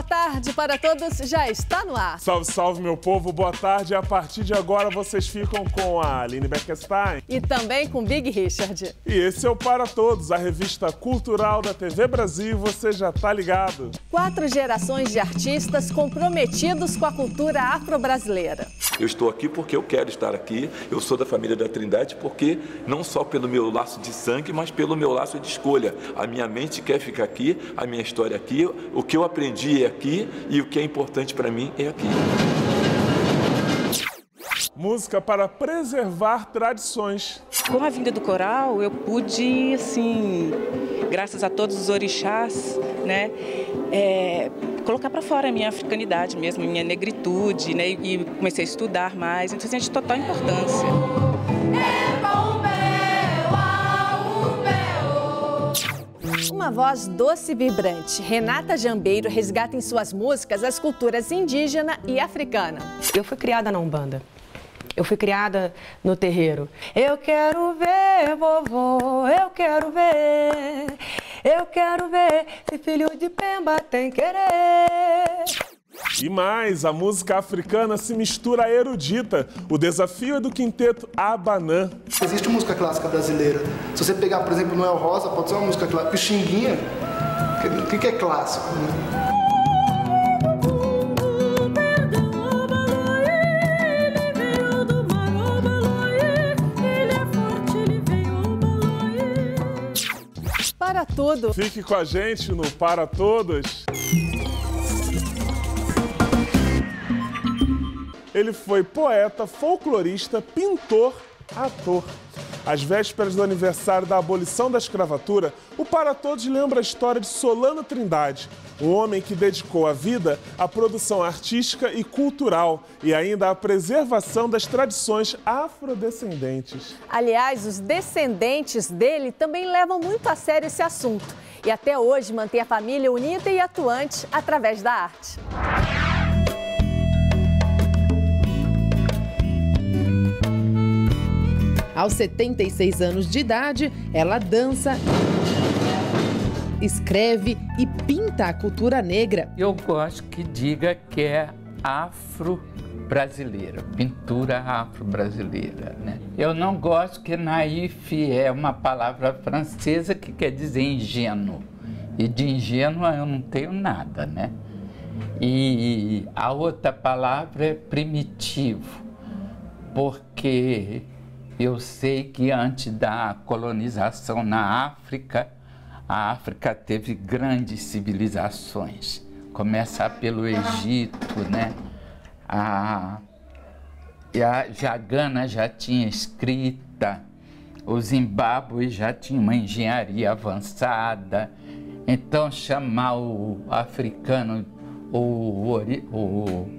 boa tarde para todos já está no ar. Salve, salve, meu povo, boa tarde. A partir de agora vocês ficam com a Aline Beckstein. E também com Big Richard. E esse é o Para Todos, a revista cultural da TV Brasil. Você já tá ligado. Quatro gerações de artistas comprometidos com a cultura afro-brasileira. Eu estou aqui porque eu quero estar aqui. Eu sou da família da Trindade porque não só pelo meu laço de sangue, mas pelo meu laço de escolha. A minha mente quer ficar aqui, a minha história aqui, o que eu aprendi é aqui e o que é importante para mim é aqui. Música para preservar tradições. Com a vinda do coral, eu pude, assim, graças a todos os orixás, né, é, colocar para fora a minha africanidade mesmo, a minha negritude, né, e comecei a estudar mais. Então, assim, é de total importância. Uma voz doce e vibrante, Renata Jambeiro resgata em suas músicas as culturas indígena e africana. Eu fui criada na Umbanda. Eu fui criada no terreiro. Eu quero ver, vovô, eu quero ver. Eu quero ver se filho de Pemba tem querer. E mais, a música africana se mistura à erudita. O desafio é do quinteto Abanã. Existe música clássica brasileira. Se você pegar, por exemplo, Noel Rosa, pode ser uma música clássica. Pixinguinha, o que, que é clássico? Né? Para tudo. Fique com a gente no Para Todos. Ele foi poeta, folclorista, pintor, ator. Às vésperas do aniversário da abolição da escravatura, o Para Todos lembra a história de Solano Trindade, um homem que dedicou a vida à produção artística e cultural e ainda à preservação das tradições afrodescendentes. Aliás, os descendentes dele também levam muito a sério esse assunto e até hoje mantém a família unida e atuante através da arte. Aos 76 anos de idade, ela dança, escreve e pinta a cultura negra. Eu gosto que diga que é afro-brasileira, pintura afro-brasileira. Né? Eu não gosto que naif é uma palavra francesa que quer dizer ingênuo. E de ingênua eu não tenho nada, né? E a outra palavra é primitivo, porque eu sei que antes da colonização na África, a África teve grandes civilizações. Começa pelo Egito, né? A, a, já já tinha escrita, o Zimbábue já tinha uma engenharia avançada. Então, chamar o africano, o, o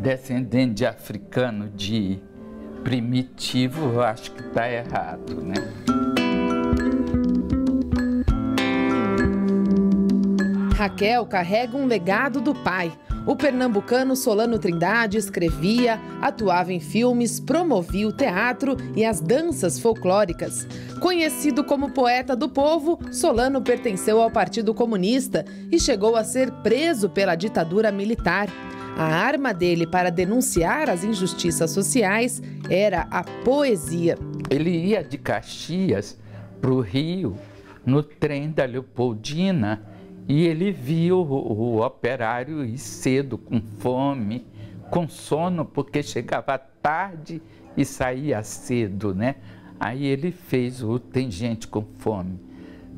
descendente de africano de primitivo, eu acho que está errado, né? Raquel carrega um legado do pai. O pernambucano Solano Trindade escrevia, atuava em filmes, promovia o teatro e as danças folclóricas. Conhecido como poeta do povo, Solano pertenceu ao Partido Comunista e chegou a ser preso pela ditadura militar. A arma dele para denunciar as injustiças sociais era a poesia. Ele ia de Caxias para o Rio, no trem da Leopoldina, e ele viu o, o operário ir cedo, com fome, com sono, porque chegava tarde e saía cedo, né? Aí ele fez o Tem Gente com Fome.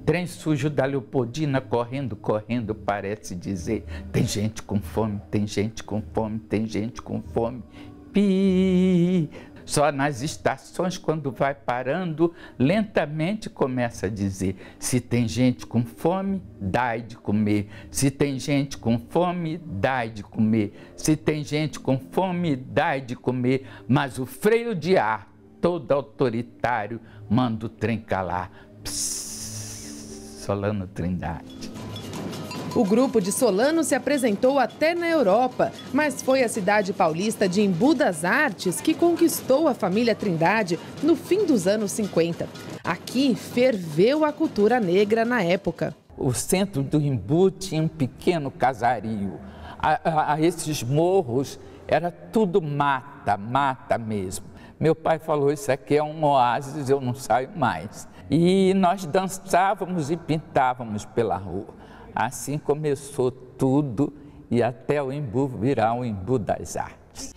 Trem sujo da Leopoldina correndo, correndo, parece dizer: tem gente com fome, tem gente com fome, tem gente com fome. Pi. Só nas estações, quando vai parando, lentamente começa a dizer: se tem gente com fome, dai de comer. Se tem gente com fome, dai de comer. Se tem gente com fome, dai de comer. Mas o freio de ar, todo autoritário, manda o trem calar. Psss. Solano Trindade. O grupo de Solano se apresentou até na Europa, mas foi a cidade paulista de Embu das Artes que conquistou a família Trindade no fim dos anos 50. Aqui ferveu a cultura negra na época. O centro do Embu tinha um pequeno casario. a, a, a esses morros, era tudo mata, mata mesmo. Meu pai falou: Isso aqui é um oásis, eu não saio mais. E nós dançávamos e pintávamos pela rua. Assim começou tudo e até o Embu virar o Embu das Artes.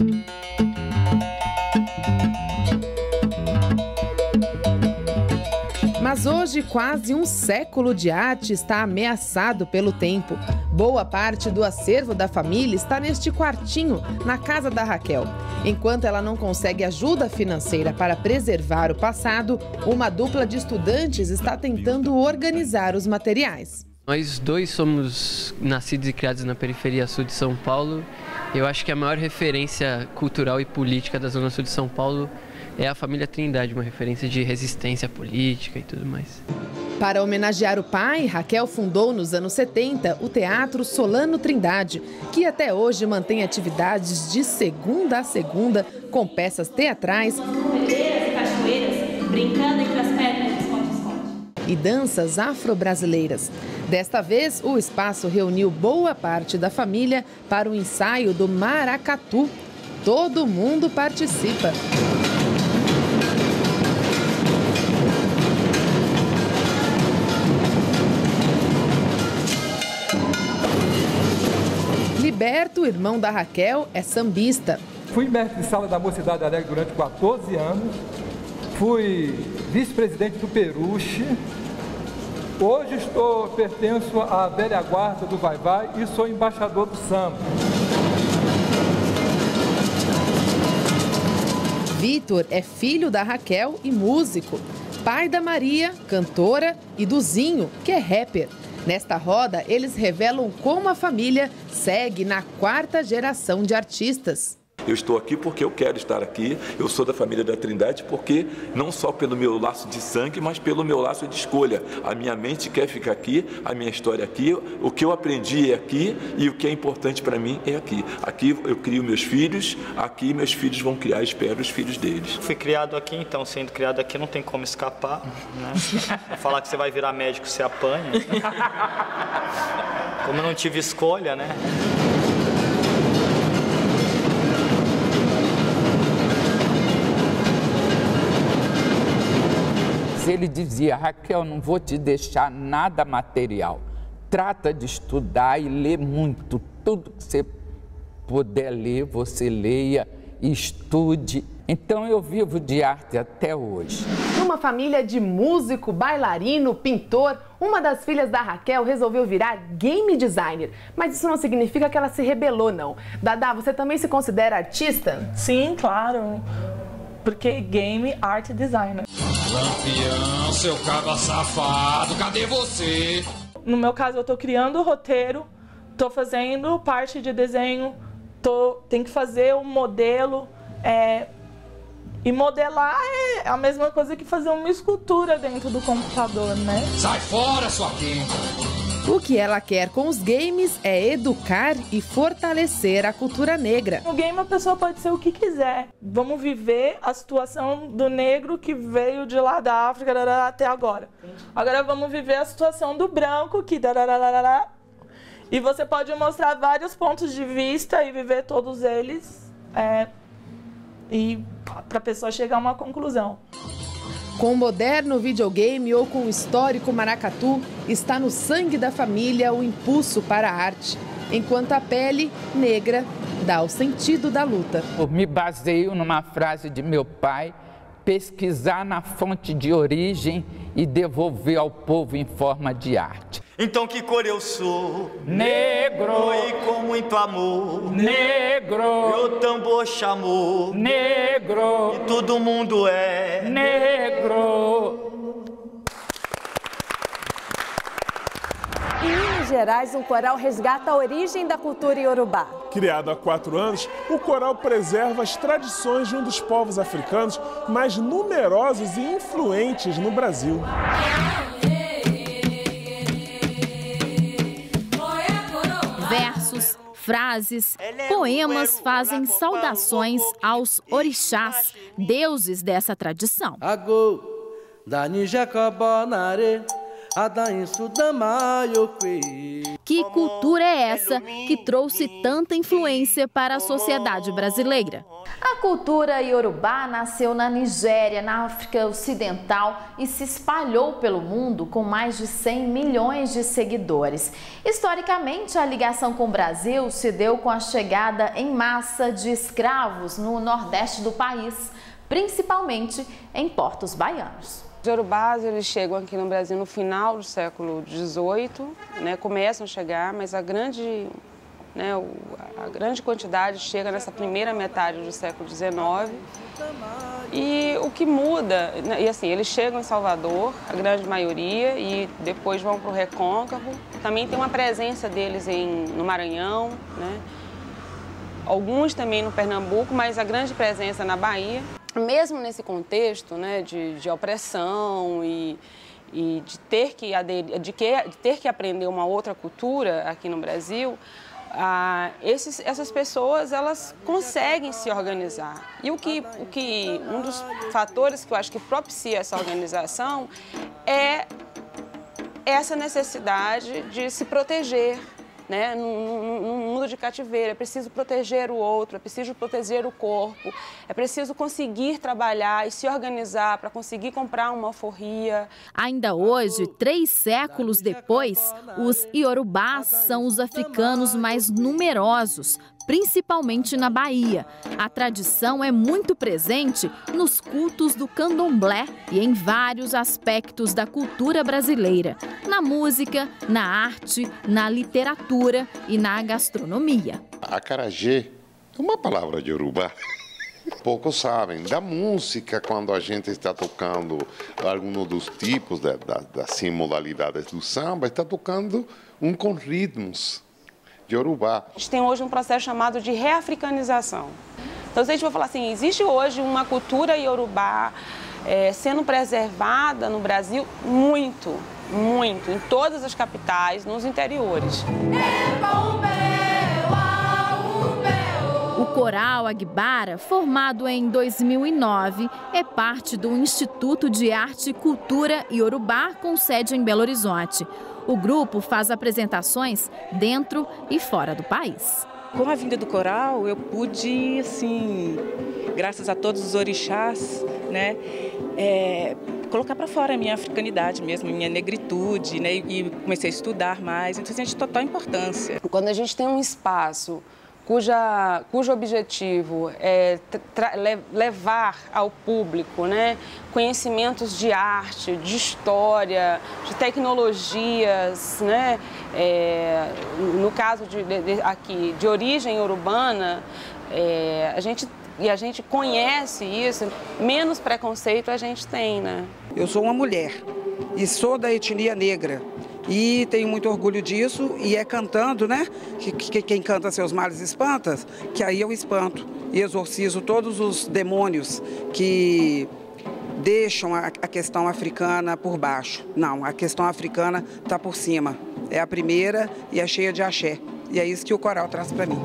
Mas hoje, quase um século de arte está ameaçado pelo tempo. Boa parte do acervo da família está neste quartinho, na casa da Raquel. Enquanto ela não consegue ajuda financeira para preservar o passado, uma dupla de estudantes está tentando organizar os materiais. Nós dois somos nascidos e criados na periferia sul de São Paulo. Eu acho que a maior referência cultural e política da zona sul de São Paulo é a família Trindade, uma referência de resistência política e tudo mais. Para homenagear o pai, Raquel fundou nos anos 70 o Teatro Solano Trindade, que até hoje mantém atividades de segunda a segunda com peças teatrais e cachoeiras, brincando entre as pedras e danças afro-brasileiras. Desta vez, o espaço reuniu boa parte da família para o ensaio do Maracatu. Todo mundo participa. Liberto, irmão da Raquel, é sambista. Fui mestre de sala da Mocidade Alegre durante 14 anos. Fui vice-presidente do Peruche. Hoje estou pertenço à velha guarda do Vai Vai e sou embaixador do samba. Vitor é filho da Raquel e músico, pai da Maria, cantora, e do Zinho, que é rapper. Nesta roda, eles revelam como a família segue na quarta geração de artistas. Eu estou aqui porque eu quero estar aqui. Eu sou da família da Trindade porque não só pelo meu laço de sangue, mas pelo meu laço de escolha. A minha mente quer ficar aqui, a minha história aqui, o que eu aprendi é aqui e o que é importante para mim é aqui. Aqui eu crio meus filhos, aqui meus filhos vão criar, espero, os filhos deles. Fui criado aqui, então sendo criado aqui não tem como escapar. Né? Falar que você vai virar médico, você apanha. Como eu não tive escolha, né? Ele dizia: Raquel, não vou te deixar nada material. Trata de estudar e ler muito. Tudo que você puder ler, você leia e estude. Então eu vivo de arte até hoje. Numa família de músico, bailarino, pintor, uma das filhas da Raquel resolveu virar game designer. Mas isso não significa que ela se rebelou, não. Dada, você também se considera artista? Sim, claro. Porque game, arte designer. Lampião, seu cabra safado, cadê você? No meu caso, eu tô criando o roteiro, tô fazendo parte de desenho, tô, tem que fazer um modelo. É, e modelar é a mesma coisa que fazer uma escultura dentro do computador, né? Sai fora, sua quinta! O que ela quer com os games é educar e fortalecer a cultura negra. No game a pessoa pode ser o que quiser. Vamos viver a situação do negro que veio de lá da África até agora. Agora vamos viver a situação do branco que e você pode mostrar vários pontos de vista e viver todos eles é, e para a pessoa chegar a uma conclusão. Com o moderno videogame ou com o histórico maracatu, está no sangue da família o impulso para a arte, enquanto a pele negra dá o sentido da luta. Eu me baseio numa frase de meu pai: pesquisar na fonte de origem e devolver ao povo em forma de arte. Então que cor eu sou? Negro. E com muito amor. Negro. E o tambor chamou. Negro. E todo mundo é. Negro. Em Minas Gerais, um coral resgata a origem da cultura iorubá. Criado há quatro anos, o coral preserva as tradições de um dos povos africanos mais numerosos e influentes no Brasil. Frases, poemas fazem saudações aos orixás, deuses dessa tradição. Que cultura é essa que trouxe tanta influência para a sociedade brasileira? A cultura iorubá nasceu na Nigéria, na África Ocidental e se espalhou pelo mundo com mais de 100 milhões de seguidores. Historicamente, a ligação com o Brasil se deu com a chegada em massa de escravos no nordeste do país, principalmente em portos baianos. Os yorubás eles chegam aqui no Brasil no final do século XVIII, né, começam a chegar, mas a grande, né, a grande quantidade chega nessa primeira metade do século XIX. E o que muda, né, e assim, eles chegam em Salvador, a grande maioria, e depois vão para o Recôncavo. Também tem uma presença deles em, no Maranhão, né? alguns também no Pernambuco, mas a grande presença na Bahia mesmo nesse contexto né, de, de opressão e, e de, ter que aderir, de, que, de ter que aprender uma outra cultura aqui no Brasil, ah, esses, essas pessoas elas conseguem se organizar. E o que, o que um dos fatores que eu acho que propicia essa organização é essa necessidade de se proteger, né, num, num, mundo de cativeiro. É preciso proteger o outro, é preciso proteger o corpo, é preciso conseguir trabalhar e se organizar para conseguir comprar uma alforria. Ainda hoje, três séculos depois, os iorubás são os africanos mais numerosos, principalmente na Bahia. A tradição é muito presente nos cultos do candomblé e em vários aspectos da cultura brasileira: na música, na arte, na literatura e na gastronomia. Acarajé é uma palavra de urubá. Poucos sabem da música quando a gente está tocando algum dos tipos das da, das modalidades do samba, está tocando um com ritmos de Yorubá. A gente tem hoje um processo chamado de reafricanização. Então, se a gente for falar assim, existe hoje uma cultura Yorubá é, sendo preservada no Brasil muito, muito, em todas as capitais, nos interiores. O Coral Aguibara, formado em 2009, é parte do Instituto de Arte e Cultura Yorubá, com sede em Belo Horizonte. O grupo faz apresentações dentro e fora do país. Com a vinda do coral, eu pude, assim, graças a todos os orixás, né, é, colocar para fora a minha africanidade mesmo, a minha negritude, né, e comecei a estudar mais. Então, assim, é de total importância. Quando a gente tem um espaço cuja, cujo objetivo é levar ao público né, conhecimentos de arte, de história, de tecnologias, né, é, no caso de, de, aqui de origem urbana, é, a gente e a gente conhece isso, menos preconceito a gente tem, né? Eu sou uma mulher e sou da etnia negra. E tenho muito orgulho disso e é cantando, né? Que, que quem canta seus males espanta, que aí eu espanto e exorcizo todos os demônios que deixam a, a questão africana por baixo. Não, a questão africana está por cima. É a primeira e é cheia de axé. E é isso que o coral traz para mim.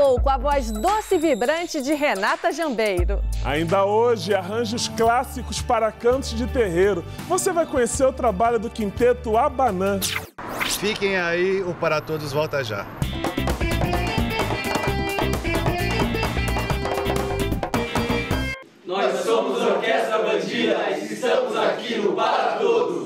Pouco a voz doce e vibrante de Renata Jambeiro. Ainda hoje, arranjos clássicos para cantos de terreiro. Você vai conhecer o trabalho do quinteto Abanã. Fiquem aí, o Para Todos volta já. Nós somos a Orquestra Bandida e estamos aqui no Para Todos.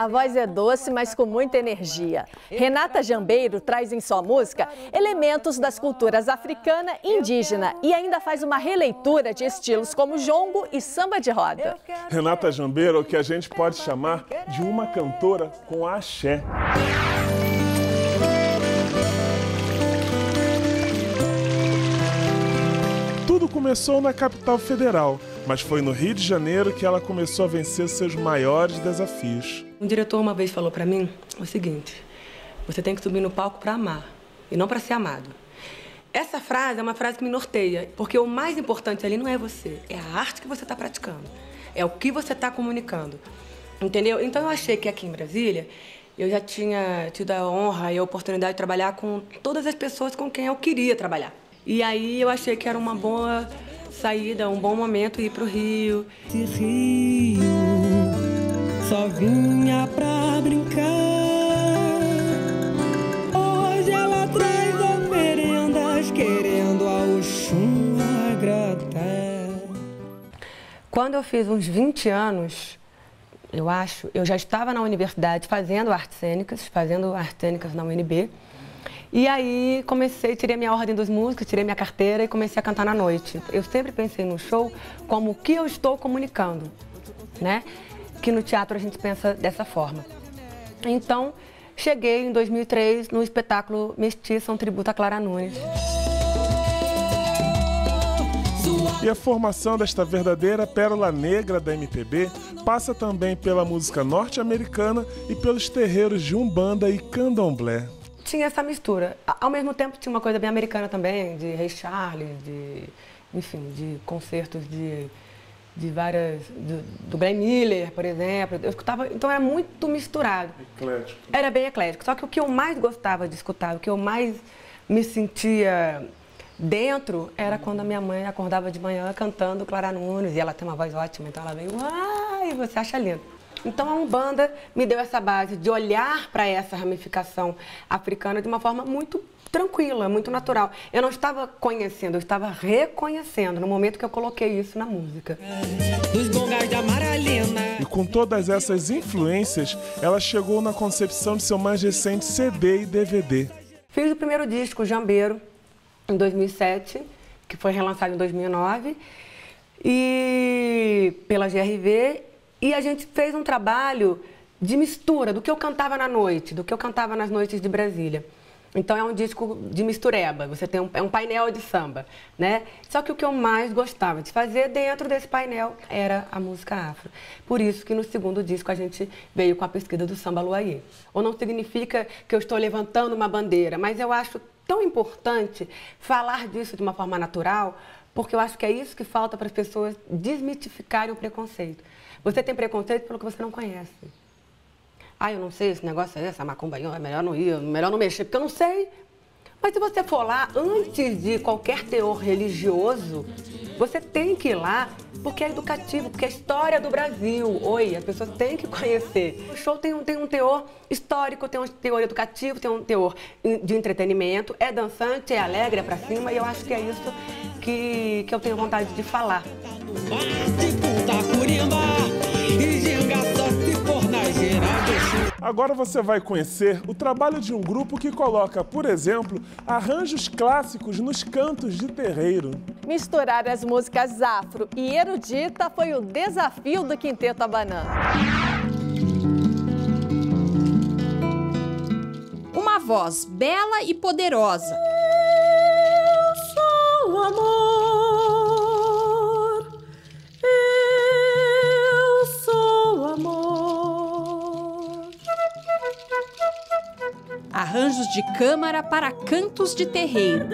A voz é doce, mas com muita energia. Renata Jambeiro traz em sua música elementos das culturas africana e indígena e ainda faz uma releitura de estilos como jongo e samba de roda. Renata Jambeiro é o que a gente pode chamar de uma cantora com axé. Tudo começou na capital federal, mas foi no Rio de Janeiro que ela começou a vencer seus maiores desafios. Um diretor uma vez falou para mim o seguinte: você tem que subir no palco para amar e não para ser amado. Essa frase é uma frase que me norteia, porque o mais importante ali não é você, é a arte que você está praticando. é o que você está comunicando. Entendeu? Então eu achei que aqui em Brasília eu já tinha tido a honra e a oportunidade de trabalhar com todas as pessoas com quem eu queria trabalhar. E aí eu achei que era uma boa saída, um bom momento ir para o Rio. Rio, só vinha pra brincar. Hoje ela traz oferendas, querendo ao chum agradar. Quando eu fiz uns 20 anos, eu acho, eu já estava na universidade fazendo artes cênicas, fazendo artes cênicas na UNB. E aí comecei, tirei minha ordem dos músicos, tirei minha carteira e comecei a cantar na noite. Eu sempre pensei no show como o que eu estou comunicando, né? Que no teatro a gente pensa dessa forma. Então, cheguei em 2003 no espetáculo Mestiça, um tributo a Clara Nunes. E a formação desta verdadeira pérola negra da MPB passa também pela música norte-americana e pelos terreiros de Umbanda e Candomblé tinha essa mistura. Ao mesmo tempo tinha uma coisa bem americana também, de Ray Charles, de, enfim, de concertos de, de várias. Do, do Glenn Miller, por exemplo. Eu escutava. Então era muito misturado. Eclético. Era bem eclético. Só que o que eu mais gostava de escutar, o que eu mais me sentia dentro era quando a minha mãe acordava de manhã cantando Clara Nunes. E ela tem uma voz ótima, então ela veio, ai, você acha lindo. Então a Umbanda me deu essa base de olhar para essa ramificação africana de uma forma muito tranquila, muito natural. Eu não estava conhecendo, eu estava reconhecendo no momento que eu coloquei isso na música. E com todas essas influências, ela chegou na concepção de seu mais recente CD e DVD. Fiz o primeiro disco, Jambeiro, em 2007, que foi relançado em 2009, e pela GRV e a gente fez um trabalho de mistura do que eu cantava na noite, do que eu cantava nas noites de Brasília. Então é um disco de mistureba, você tem um, é um painel de samba, né? Só que o que eu mais gostava de fazer dentro desse painel era a música afro. Por isso que no segundo disco a gente veio com a pesquisa do samba Luaie. Ou não significa que eu estou levantando uma bandeira, mas eu acho tão importante falar disso de uma forma natural, porque eu acho que é isso que falta para as pessoas desmitificarem o preconceito. Você tem preconceito pelo que você não conhece. Ah, eu não sei esse negócio aí, essa macumba aí, é melhor não ir, melhor não mexer, porque eu não sei. Mas se você for lá, antes de qualquer teor religioso, você tem que ir lá porque é educativo, porque é história do Brasil. Oi, as pessoas têm que conhecer. O show tem um, tem um teor histórico, tem um teor educativo, tem um teor de entretenimento, é dançante, é alegre, é pra cima, e eu acho que é isso que, que eu tenho vontade de falar. Agora você vai conhecer o trabalho de um grupo que coloca, por exemplo, arranjos clássicos nos cantos de terreiro. Misturar as músicas afro e erudita foi o desafio do Quinteto Abanã. Uma voz bela e poderosa. Arranjos de câmara para cantos de terreiro.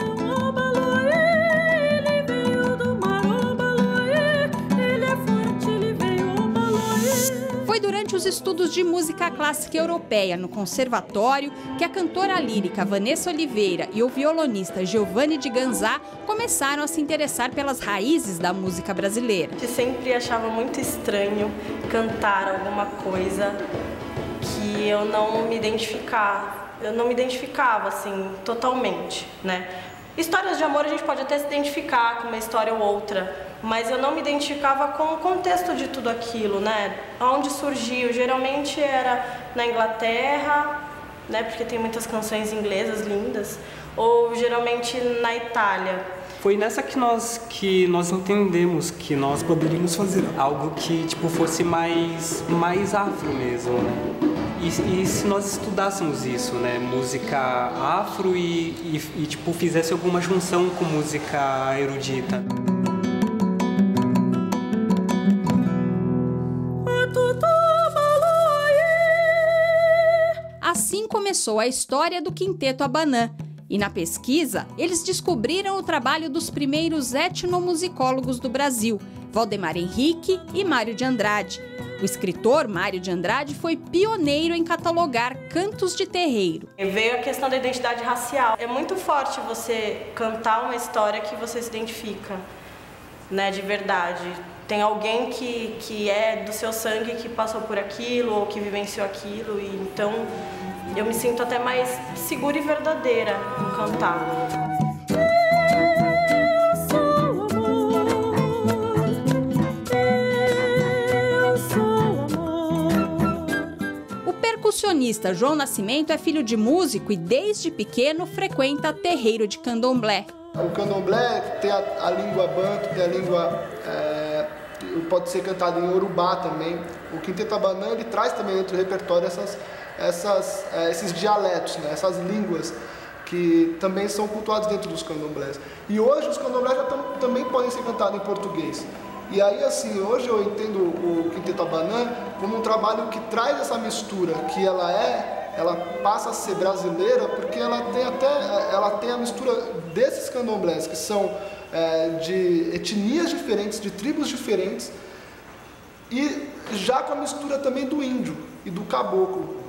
Foi durante os estudos de música clássica europeia no conservatório que a cantora lírica Vanessa Oliveira e o violonista Giovanni de Ganzá começaram a se interessar pelas raízes da música brasileira. Eu sempre achava muito estranho cantar alguma coisa que eu não me identificava, eu não me identificava assim totalmente, né? Histórias de amor a gente pode até se identificar com uma história ou outra, mas eu não me identificava com o contexto de tudo aquilo, né? Onde surgiu, geralmente era na Inglaterra, né? Porque tem muitas canções inglesas lindas, ou geralmente na Itália. Foi nessa que nós que nós entendemos que nós poderíamos fazer algo que tipo fosse mais mais afro mesmo, né? E, e, se nós estudássemos isso, né, música afro e, e, e tipo fizesse alguma junção com música erudita. Assim começou a história do Quinteto Abanã. E na pesquisa, eles descobriram o trabalho dos primeiros etnomusicólogos do Brasil, Valdemar Henrique e Mário de Andrade. O escritor Mário de Andrade foi pioneiro em catalogar cantos de terreiro. Veio a questão da identidade racial. É muito forte você cantar uma história que você se identifica, né, de verdade. Tem alguém que, que é do seu sangue que passou por aquilo ou que vivenciou aquilo, e então eu me sinto até mais segura e verdadeira em cantar. O percussionista João Nascimento é filho de músico e desde pequeno frequenta terreiro de candomblé. O candomblé tem a, a língua banto, tem a língua é, pode ser cantado em urubá também. O quinteto abanã ele traz também dentro do repertório essas, essas, é, esses dialetos, né? essas línguas que também são cultuados dentro dos candomblés. E hoje os candomblés tam, também podem ser cantados em português. E aí, assim, hoje eu entendo o Quinteto Abanã como um trabalho que traz essa mistura, que ela é, ela passa a ser brasileira, porque ela tem até, ela tem a mistura desses candomblés, que são é, de etnias diferentes, de tribos diferentes, e já com a mistura também do índio e do caboclo.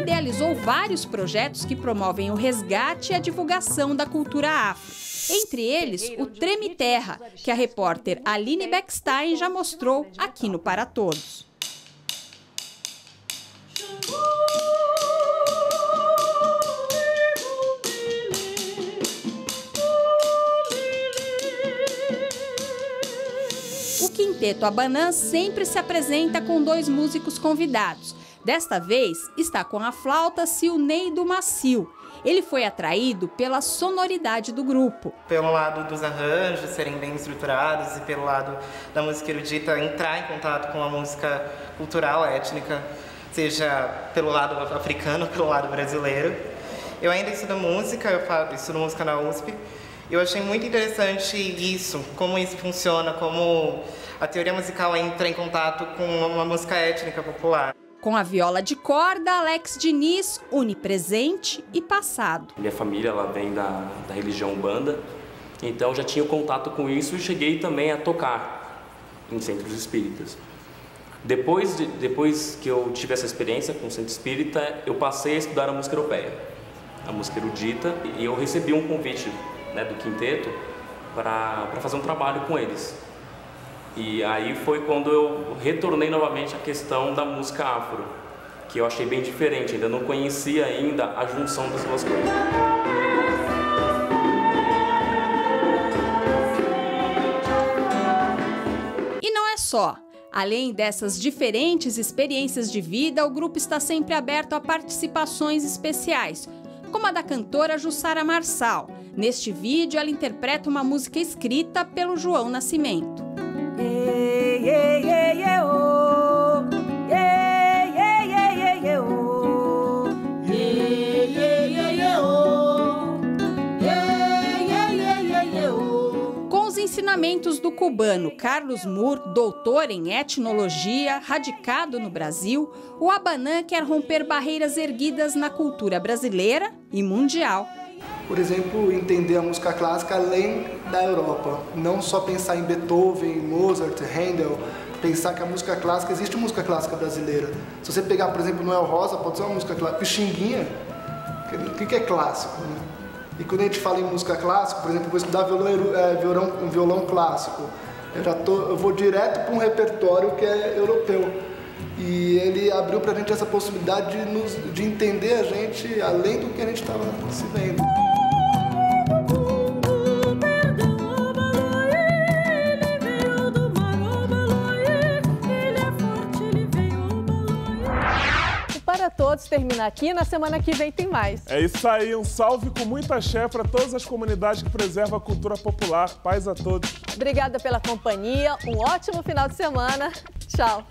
Idealizou vários projetos que promovem o resgate e a divulgação da cultura afro. Entre eles, o Treme Terra, que a repórter Aline Beckstein já mostrou aqui no Para Todos. O Quinteto Abanã sempre se apresenta com dois músicos convidados. Desta vez, está com a flauta Silneido Macio. Ele foi atraído pela sonoridade do grupo. Pelo lado dos arranjos serem bem estruturados e pelo lado da música erudita entrar em contato com a música cultural étnica, seja pelo lado africano pelo lado brasileiro. Eu ainda estudo música, eu falo, estudo música na USP. Eu achei muito interessante isso, como isso funciona, como a teoria musical entra em contato com uma música étnica popular. Com a viola de corda, Alex Diniz une presente e passado. Minha família ela vem da, da religião banda, então já tinha contato com isso e cheguei também a tocar em centros espíritas. Depois, de, depois que eu tive essa experiência com o centro espírita, eu passei a estudar a música europeia, a música erudita, e eu recebi um convite né, do quinteto para fazer um trabalho com eles. E aí foi quando eu retornei novamente à questão da música afro, que eu achei bem diferente, ainda não conhecia ainda a junção das duas coisas. E não é só. Além dessas diferentes experiências de vida, o grupo está sempre aberto a participações especiais, como a da cantora Jussara Marçal. Neste vídeo, ela interpreta uma música escrita pelo João Nascimento. Ensinamentos do cubano Carlos Moore, doutor em etnologia, radicado no Brasil, o Abanã quer romper barreiras erguidas na cultura brasileira e mundial por exemplo, entender a música clássica além da Europa. Não só pensar em Beethoven, Mozart, Handel, pensar que a música clássica, existe música clássica brasileira. Se você pegar, por exemplo, Noel Rosa, pode ser uma música clássica. Pixinguinha, o que é clássico? Né? E quando a gente fala em música clássica, por exemplo, eu vou estudar violão, é, violão, um violão clássico, eu, já tô, eu vou direto para um repertório que é europeu. E ele abriu para a gente essa possibilidade de, nos, de entender a gente além do que a gente estava se vendo. Para todos termina aqui, na semana que vem tem mais. É isso aí, um salve com muita axé para todas as comunidades que preservam a cultura popular. Paz a todos. Obrigada pela companhia, um ótimo final de semana. Tchau.